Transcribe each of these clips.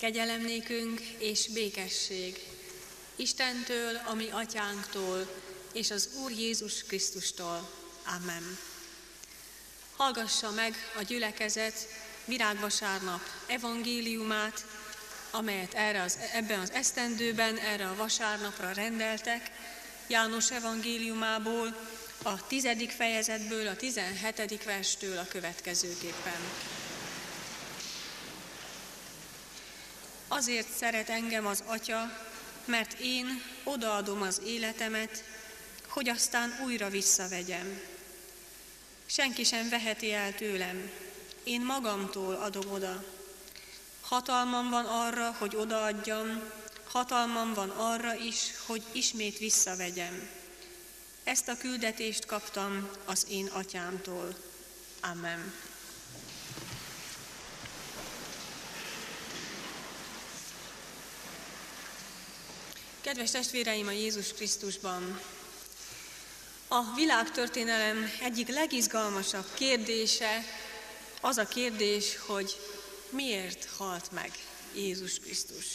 Kegyelem és békesség Istentől, a mi atyánktól, és az Úr Jézus Krisztustól. Amen. Hallgassa meg a gyülekezet virágvasárnap evangéliumát, amelyet erre az, ebben az esztendőben, erre a vasárnapra rendeltek, János evangéliumából, a tizedik fejezetből, a tizenhetedik verstől a következőképpen. Azért szeret engem az Atya, mert én odaadom az életemet, hogy aztán újra visszavegyem. Senki sem veheti el tőlem, én magamtól adom oda. Hatalmam van arra, hogy odaadjam, hatalmam van arra is, hogy ismét visszavegyem. Ezt a küldetést kaptam az én atyámtól. Amen. Kedves testvéreim a Jézus Krisztusban! A világtörténelem egyik legizgalmasabb kérdése az a kérdés, hogy miért halt meg Jézus Krisztus.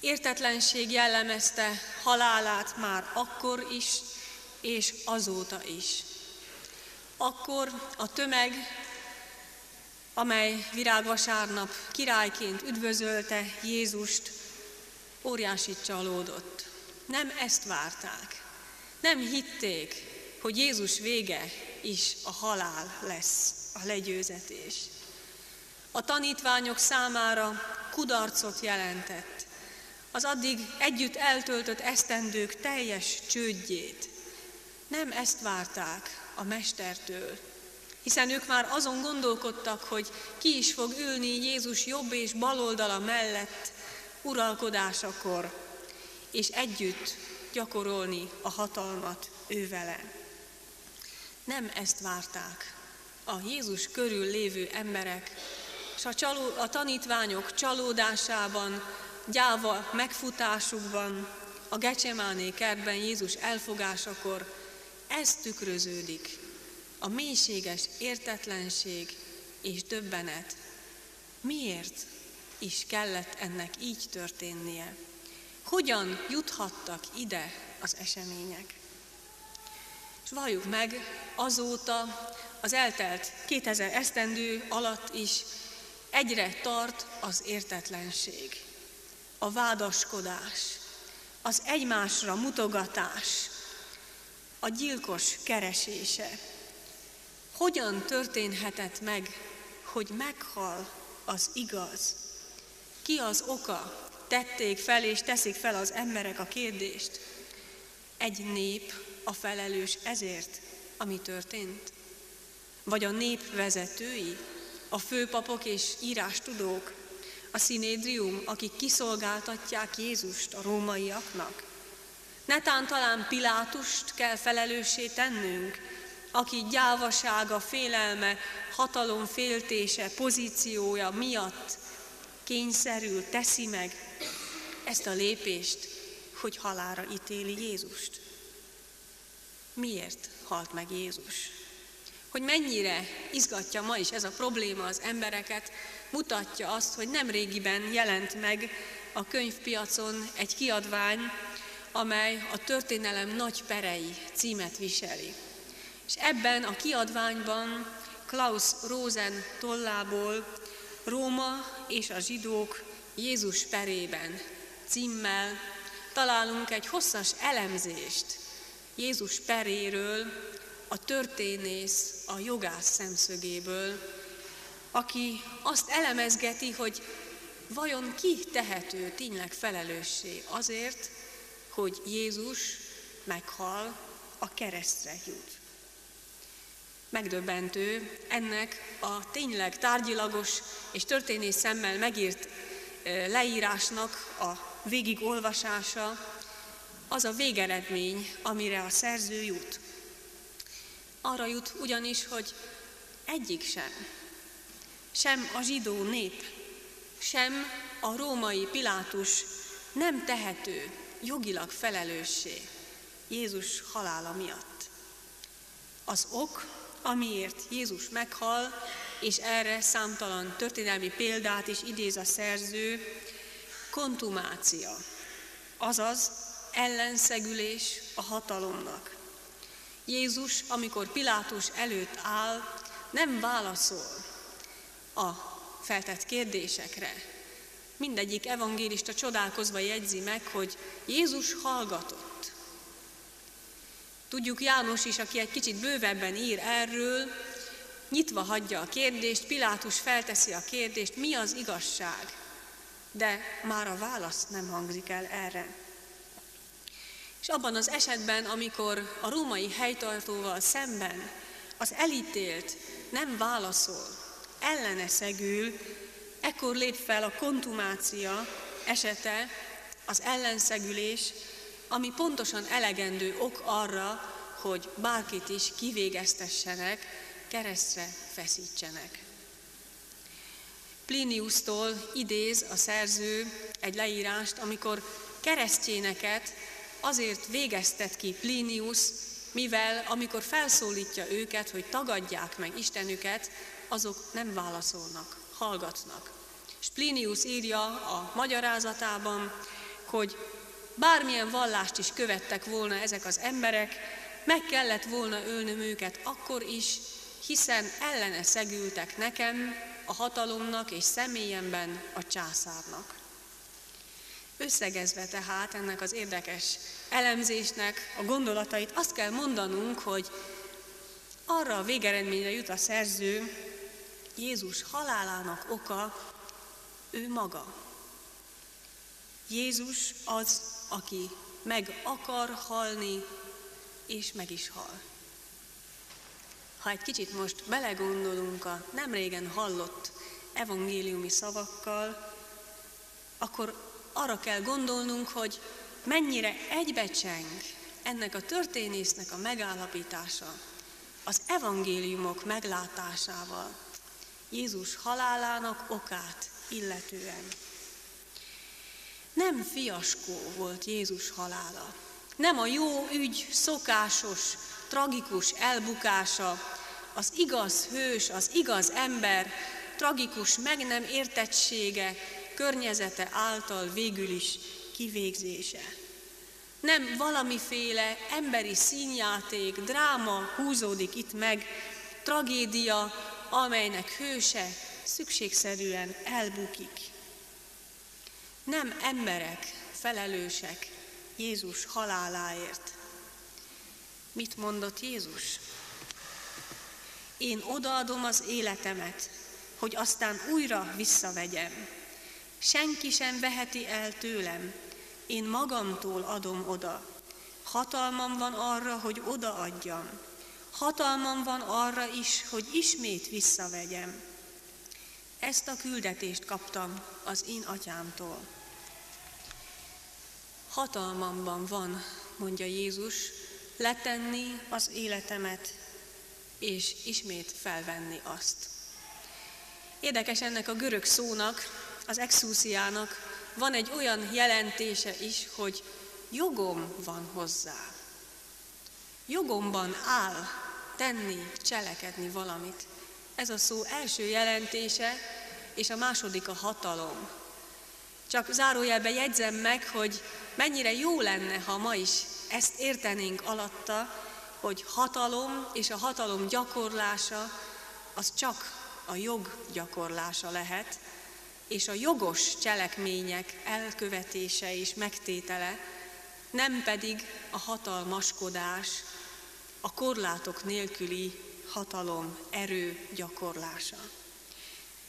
Értetlenség jellemezte halálát már akkor is, és azóta is. Akkor a tömeg, amely virágvasárnap királyként üdvözölte Jézust, óriási csalódott. Nem ezt várták. Nem hitték, hogy Jézus vége is a halál lesz, a legyőzetés. A tanítványok számára kudarcot jelentett. Az addig együtt eltöltött esztendők teljes csődjét. Nem ezt várták a mestertől, hiszen ők már azon gondolkodtak, hogy ki is fog ülni Jézus jobb és baloldala mellett, uralkodásakor, és együtt gyakorolni a hatalmat ő vele. Nem ezt várták a Jézus körül lévő emberek, és a, csaló, a tanítványok csalódásában, gyáva megfutásukban, a Gecsemáné kertben Jézus elfogásakor ez tükröződik, a mélységes értetlenség és döbbenet. Miért is kellett ennek így történnie. Hogyan juthattak ide az események? És valljuk meg, azóta az eltelt 2000 esztendő alatt is egyre tart az értetlenség, a vádaskodás, az egymásra mutogatás, a gyilkos keresése. Hogyan történhetett meg, hogy meghal az igaz? Ki az oka? Tették fel és teszik fel az emberek a kérdést. Egy nép a felelős ezért, ami történt? Vagy a nép vezetői, a főpapok és írástudók, a szinédrium, akik kiszolgáltatják Jézust a rómaiaknak? Netán talán Pilátust kell felelőssé tennünk, aki gyávasága, félelme, hatalom féltése, pozíciója miatt kényszerül, teszi meg ezt a lépést, hogy halára ítéli Jézust. Miért halt meg Jézus? Hogy mennyire izgatja ma is ez a probléma az embereket, mutatja azt, hogy nem régiben jelent meg a könyvpiacon egy kiadvány, amely a történelem nagy perei címet viseli. És ebben a kiadványban Klaus Rosen tollából Róma és a zsidók Jézus perében címmel találunk egy hosszas elemzést Jézus peréről, a történész, a jogász szemszögéből, aki azt elemezgeti, hogy vajon ki tehető tényleg felelőssé azért, hogy Jézus meghal, a keresztre jut. Megdöbbentő ennek a tényleg tárgyilagos és történész szemmel megírt leírásnak a végigolvasása, az a végeredmény, amire a szerző jut. Arra jut ugyanis, hogy egyik sem, sem a zsidó nép, sem a római Pilátus nem tehető jogilag felelőssé Jézus halála miatt. Az ok amiért Jézus meghal, és erre számtalan történelmi példát is idéz a szerző, kontumácia, azaz ellenszegülés a hatalomnak. Jézus, amikor Pilátus előtt áll, nem válaszol a feltett kérdésekre. Mindegyik evangélista csodálkozva jegyzi meg, hogy Jézus hallgatott. Tudjuk János is, aki egy kicsit bővebben ír erről, nyitva hagyja a kérdést, Pilátus felteszi a kérdést, mi az igazság? De már a válasz nem hangzik el erre. És abban az esetben, amikor a római helytartóval szemben az elítélt nem válaszol, ellene szegül, ekkor lép fel a kontumácia esete, az ellenszegülés, ami pontosan elegendő ok arra, hogy bárkit is kivégeztessenek, keresztre feszítsenek. Pliniusztól idéz a szerző egy leírást, amikor keresztjéneket azért végeztet ki Plinius, mivel amikor felszólítja őket, hogy tagadják meg Istenüket, azok nem válaszolnak, hallgatnak. És Plinius írja a magyarázatában, hogy bármilyen vallást is követtek volna ezek az emberek, meg kellett volna ölnöm őket akkor is, hiszen ellene szegültek nekem, a hatalomnak és személyemben a császárnak. Összegezve tehát ennek az érdekes elemzésnek a gondolatait azt kell mondanunk, hogy arra a végeredményre jut a szerző, Jézus halálának oka ő maga. Jézus az, aki meg akar halni, és meg is hal. Ha egy kicsit most belegondolunk a nem régen hallott evangéliumi szavakkal, akkor arra kell gondolnunk, hogy mennyire egybecseng ennek a történésznek a megállapítása az evangéliumok meglátásával, Jézus halálának okát illetően. Nem fiaskó volt Jézus halála. Nem a jó ügy szokásos, tragikus elbukása, az igaz hős, az igaz ember, tragikus meg nem értettsége, környezete által végül is kivégzése. Nem valamiféle emberi színjáték, dráma húzódik itt meg, tragédia, amelynek hőse szükségszerűen elbukik. Nem emberek felelősek Jézus haláláért. Mit mondott Jézus? Én odaadom az életemet, hogy aztán újra visszavegyem. Senki sem veheti el tőlem, én magamtól adom oda. Hatalmam van arra, hogy odaadjam. Hatalmam van arra is, hogy ismét visszavegyem. Ezt a küldetést kaptam az én atyámtól. Hatalmamban van, mondja Jézus, letenni az életemet, és ismét felvenni azt. Érdekes ennek a görög szónak, az exúziának van egy olyan jelentése is, hogy jogom van hozzá. Jogomban áll tenni, cselekedni valamit. Ez a szó első jelentése, és a második a hatalom. Csak zárójelbe jegyzem meg, hogy mennyire jó lenne, ha ma is ezt értenénk alatta, hogy hatalom és a hatalom gyakorlása az csak a jog gyakorlása lehet, és a jogos cselekmények elkövetése és megtétele, nem pedig a hatalmaskodás, a korlátok nélküli hatalom, erő gyakorlása.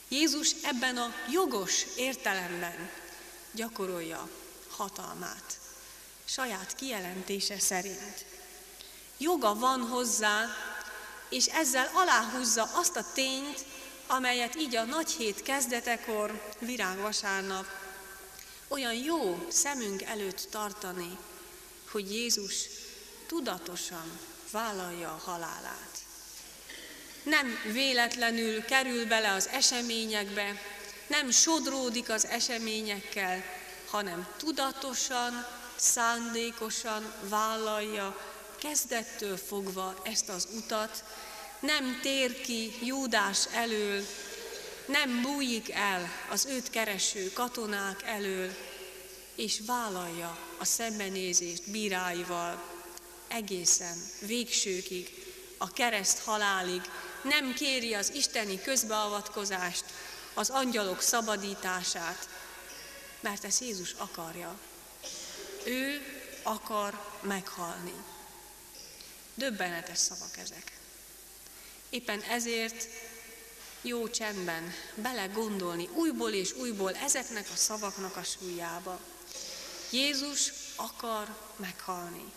Jézus ebben a jogos értelemben gyakorolja hatalmát, saját kijelentése szerint. Joga van hozzá, és ezzel aláhúzza azt a tényt, amelyet így a nagy hét kezdetekor, virágvasárnap olyan jó szemünk előtt tartani, hogy Jézus tudatosan vállalja a halálát. Nem véletlenül kerül bele az eseményekbe, nem sodródik az eseményekkel, hanem tudatosan, szándékosan vállalja kezdettől fogva ezt az utat, nem tér ki Júdás elől, nem bújik el az őt kereső katonák elől, és vállalja a szembenézést bíráival egészen végsőkig, a kereszt halálig, nem kéri az isteni közbeavatkozást, az angyalok szabadítását, mert ezt Jézus akarja. Ő akar meghalni. Döbbenetes szavak ezek. Éppen ezért jó csendben belegondolni újból és újból ezeknek a szavaknak a súlyába. Jézus akar meghalni.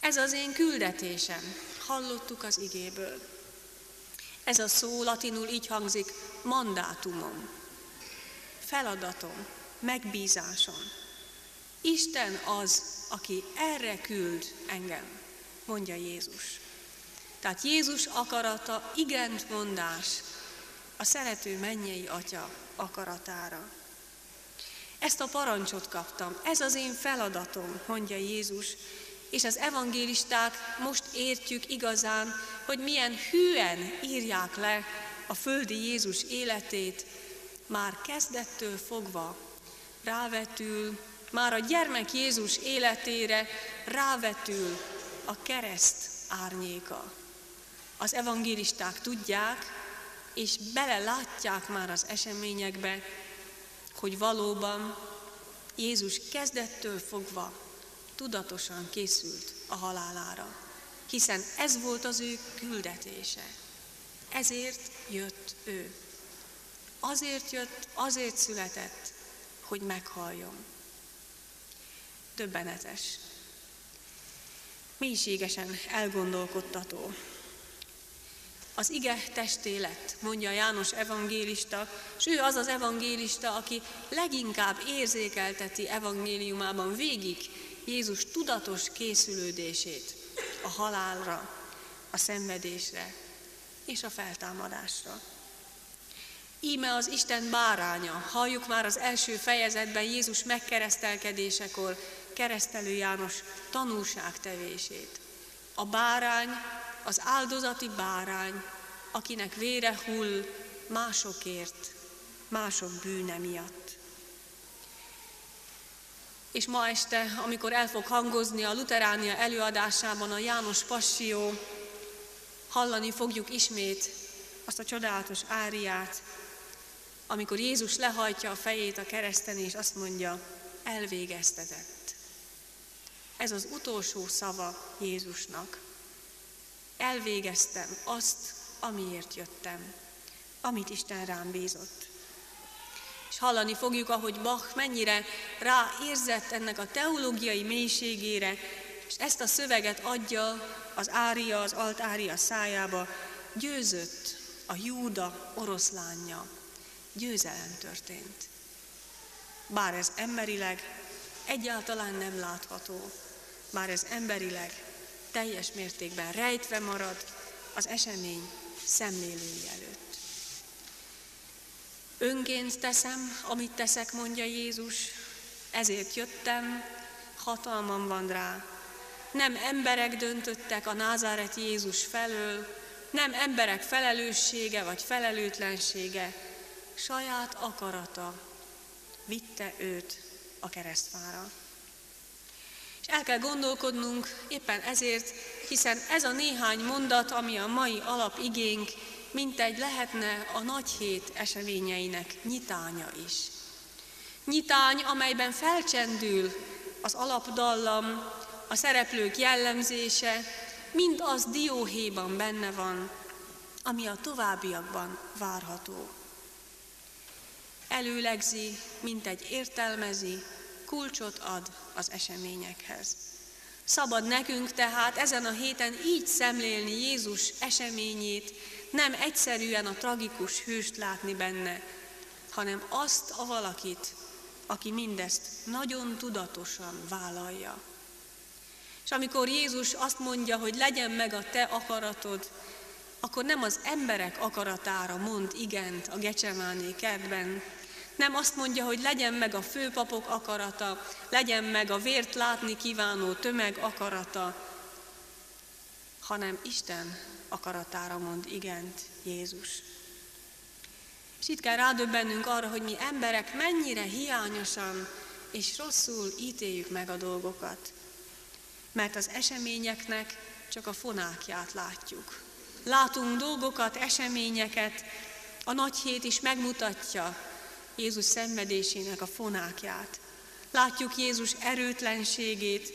Ez az én küldetésem, hallottuk az igéből. Ez a szó latinul így hangzik, mandátumom, feladatom, megbízásom. Isten az, aki erre küld engem, mondja Jézus. Tehát Jézus akarata igent mondás a szerető mennyei atya akaratára. Ezt a parancsot kaptam, ez az én feladatom, mondja Jézus, és az evangélisták most értjük igazán, hogy milyen hűen írják le a földi Jézus életét, már kezdettől fogva rávetül, már a gyermek Jézus életére rávetül a kereszt árnyéka. Az evangélisták tudják, és belelátják már az eseményekbe, hogy valóban Jézus kezdettől fogva tudatosan készült a halálára, hiszen ez volt az ő küldetése. Ezért jött ő. Azért jött, azért született, hogy meghalljon. Döbbenetes. Mélységesen elgondolkodtató. Az ige testé lett, mondja János evangélista, és ő az az evangélista, aki leginkább érzékelteti evangéliumában végig Jézus tudatos készülődését a halálra, a szenvedésre és a feltámadásra. Íme az Isten báránya, halljuk már az első fejezetben Jézus megkeresztelkedésekor keresztelő János tanúságtevését. A bárány, az áldozati bárány, akinek vére hull másokért, mások bűne miatt. És ma este, amikor el fog hangozni a Luteránia előadásában a János Passió, hallani fogjuk ismét azt a csodálatos áriát, amikor Jézus lehajtja a fejét a kereszten, és azt mondja, elvégeztetett. Ez az utolsó szava Jézusnak. Elvégeztem azt, amiért jöttem, amit Isten rám bízott. Hallani fogjuk, ahogy Bach mennyire ráérzett ennek a teológiai mélységére, és ezt a szöveget adja az ária, az altária szájába, győzött a Júda oroszlánja. Győzelem történt. Bár ez emberileg egyáltalán nem látható, bár ez emberileg teljes mértékben rejtve marad az esemény szemlélői előtt. Önként teszem, amit teszek, mondja Jézus, ezért jöttem, hatalmam van rá. Nem emberek döntöttek a názáreti Jézus felől, nem emberek felelőssége vagy felelőtlensége, saját akarata vitte őt a keresztfára. És el kell gondolkodnunk éppen ezért, hiszen ez a néhány mondat, ami a mai alapigénk, mint egy lehetne a nagy hét eseményeinek nyitánya is. Nyitány, amelyben felcsendül az alapdallam, a szereplők jellemzése, mind az dióhéjban benne van, ami a továbbiakban várható. Előlegzi, mint egy értelmezi, kulcsot ad az eseményekhez. Szabad nekünk tehát ezen a héten így szemlélni Jézus eseményét, nem egyszerűen a tragikus hőst látni benne, hanem azt a valakit, aki mindezt nagyon tudatosan vállalja. És amikor Jézus azt mondja, hogy legyen meg a te akaratod, akkor nem az emberek akaratára mond igent a Gecsemáné kertben, nem azt mondja, hogy legyen meg a főpapok akarata, legyen meg a vért látni kívánó tömeg akarata, hanem Isten akaratára mond igent Jézus. És itt kell rádöbbennünk arra, hogy mi emberek mennyire hiányosan és rosszul ítéljük meg a dolgokat. Mert az eseményeknek csak a fonákját látjuk. Látunk dolgokat, eseményeket, a nagy hét is megmutatja Jézus szenvedésének a fonákját. Látjuk Jézus erőtlenségét,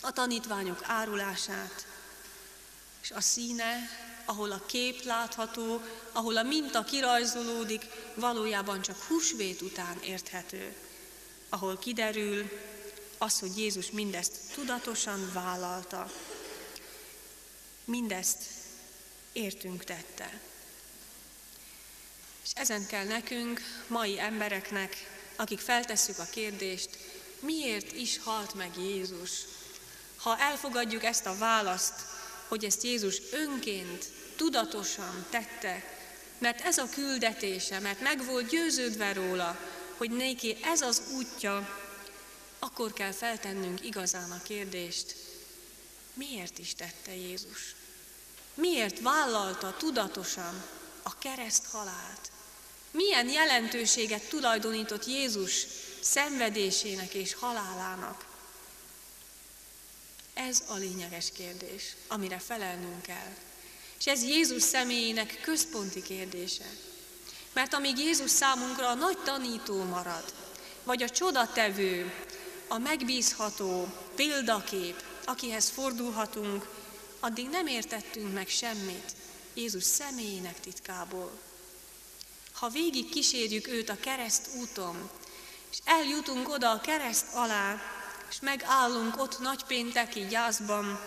a tanítványok árulását, és a színe, ahol a kép látható, ahol a minta kirajzolódik, valójában csak húsvét után érthető, ahol kiderül az, hogy Jézus mindezt tudatosan vállalta. Mindezt értünk tette. És ezen kell nekünk, mai embereknek, akik feltesszük a kérdést, miért is halt meg Jézus? Ha elfogadjuk ezt a választ, hogy ezt Jézus önként, tudatosan tette, mert ez a küldetése, mert meg volt győződve róla, hogy néki ez az útja, akkor kell feltennünk igazán a kérdést, miért is tette Jézus? Miért vállalta tudatosan a kereszt halált? Milyen jelentőséget tulajdonított Jézus szenvedésének és halálának? Ez a lényeges kérdés, amire felelnünk kell. És ez Jézus személyének központi kérdése. Mert amíg Jézus számunkra a nagy tanító marad, vagy a csodatevő, a megbízható példakép, akihez fordulhatunk, addig nem értettünk meg semmit Jézus személyének titkából. Ha végig kísérjük őt a kereszt úton, és eljutunk oda a kereszt alá, és megállunk ott nagypénteki gyászban,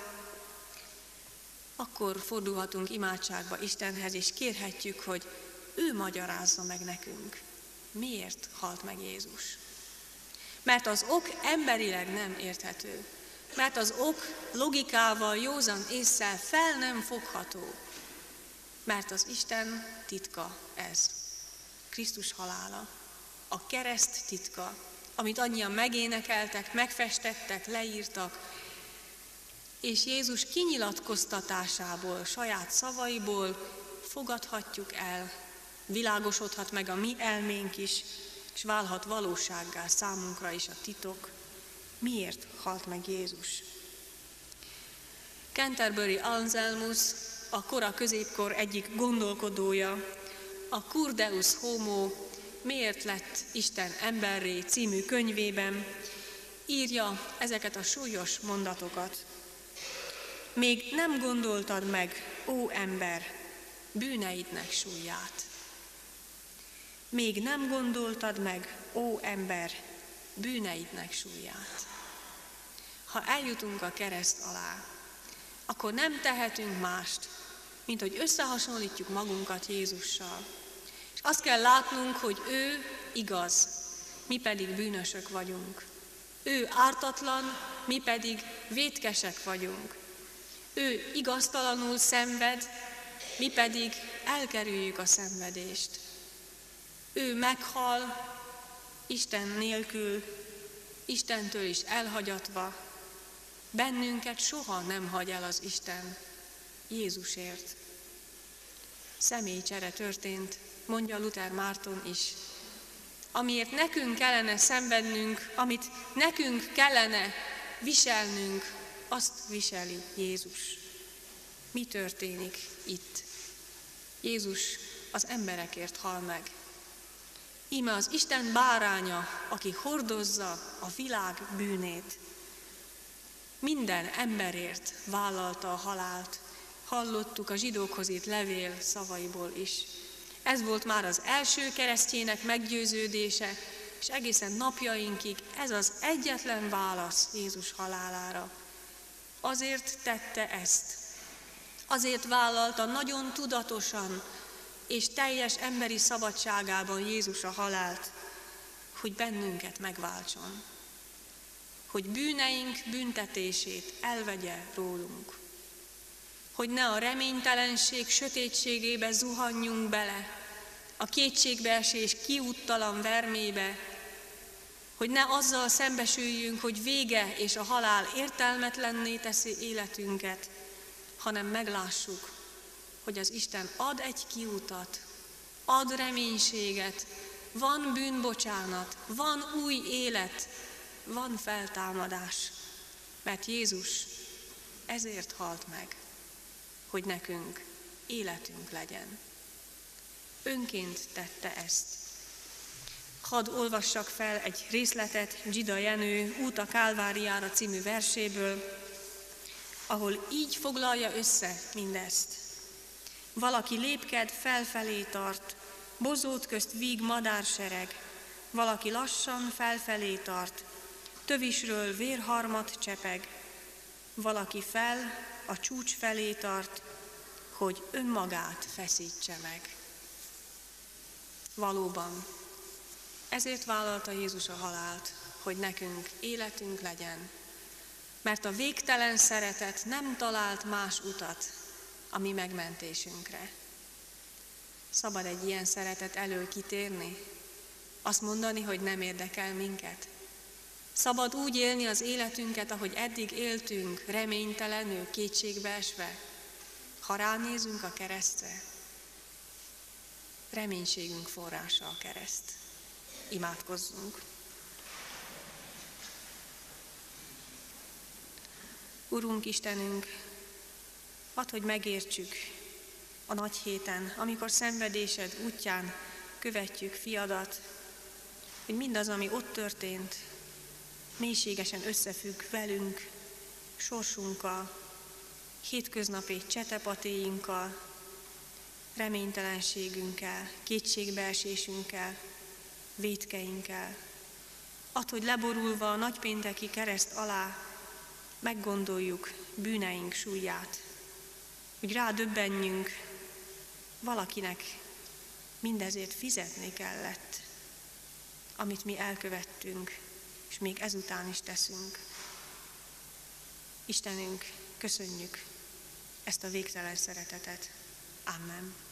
akkor fordulhatunk imádságba Istenhez, és kérhetjük, hogy ő magyarázza meg nekünk, miért halt meg Jézus. Mert az ok emberileg nem érthető. Mert az ok logikával, józan észsel fel nem fogható. Mert az Isten titka ez. Krisztus halála. A kereszt titka, amit annyian megénekeltek, megfestettek, leírtak, és Jézus kinyilatkoztatásából, saját szavaiból fogadhatjuk el, világosodhat meg a mi elménk is, és válhat valósággá számunkra is a titok, miért halt meg Jézus. Canterbury Anselmus, a kora középkor egyik gondolkodója, a Curdeus Homo, miért lett Isten emberré című könyvében írja ezeket a súlyos mondatokat. Még nem gondoltad meg, ó ember, bűneidnek súlyát. Még nem gondoltad meg, ó ember, bűneidnek súlyát. Ha eljutunk a kereszt alá, akkor nem tehetünk mást, mint hogy összehasonlítjuk magunkat Jézussal. Azt kell látnunk, hogy ő igaz, mi pedig bűnösök vagyunk. Ő ártatlan, mi pedig vétkesek vagyunk. Ő igaztalanul szenved, mi pedig elkerüljük a szenvedést. Ő meghal, Isten nélkül, Istentől is elhagyatva, bennünket soha nem hagy el az Isten, Jézusért. Személycsere történt, mondja Luther Márton is. Amiért nekünk kellene szenvednünk, amit nekünk kellene viselnünk, azt viseli Jézus. Mi történik itt? Jézus az emberekért hal meg. Íme az Isten báránya, aki hordozza a világ bűnét. Minden emberért vállalta a halált. Hallottuk a zsidókhoz írt levél szavaiból is. Ez volt már az első keresztjének meggyőződése, és egészen napjainkig ez az egyetlen válasz Jézus halálára. Azért tette ezt. Azért vállalta nagyon tudatosan és teljes emberi szabadságában Jézus a halált, hogy bennünket megváltson. Hogy bűneink büntetését elvegye rólunk. Hogy ne a reménytelenség sötétségébe zuhanjunk bele, a kétségbeesés kiúttalan vermébe, hogy ne azzal szembesüljünk, hogy vége és a halál értelmetlenné teszi életünket, hanem meglássuk, hogy az Isten ad egy kiutat, ad reménységet, van bűnbocsánat, van új élet, van feltámadás, mert Jézus ezért halt meg, hogy nekünk életünk legyen. Önként tette ezt. Hadd olvassak fel egy részletet Gida Jenő Út a Kálváriára című verséből, ahol így foglalja össze mindezt. Valaki lépked felfelé tart, bozót közt víg madársereg, valaki lassan felfelé tart, tövisről vérharmat csepeg, valaki fel a csúcs felé tart, hogy önmagát feszítse meg. Valóban, ezért vállalta Jézus a halált, hogy nekünk életünk legyen, mert a végtelen szeretet nem talált más utat a mi megmentésünkre. Szabad egy ilyen szeretet elől kitérni? Azt mondani, hogy nem érdekel minket? Szabad úgy élni az életünket, ahogy eddig éltünk, reménytelenül, kétségbeesve, ha ránézünk a keresztre? Reménységünk forrása a kereszt. Imádkozzunk! Urunk Istenünk, add, hogy megértsük a nagy héten, amikor szenvedésed útján követjük fiadat, hogy mindaz, ami ott történt, mélységesen összefügg velünk, sorsunkkal, hétköznapi csetepatéinkkal, reménytelenségünkkel, kétségbeesésünkkel, vétkeinkkel. Add, hogy leborulva a nagypénteki kereszt alá meggondoljuk bűneink súlyát, hogy rádöbbenjünk, valakinek mindezért fizetni kellett, amit mi elkövettünk, és még ezután is teszünk. Istenünk, köszönjük ezt a végtelen szeretetet. Amen.